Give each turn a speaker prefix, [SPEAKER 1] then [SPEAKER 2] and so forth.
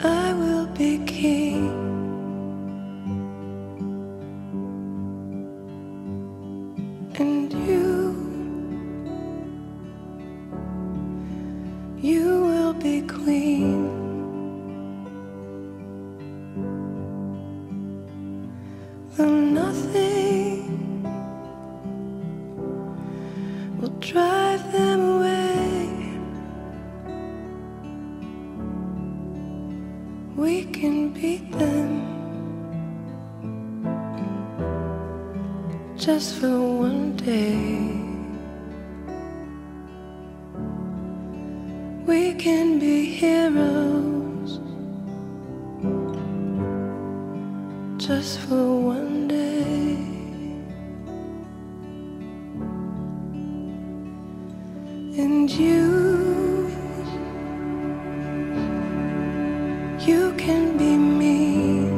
[SPEAKER 1] I will be king. And you, you will be queen. we can beat them just for one day. We can be heroes just for one day. And you. You can be me.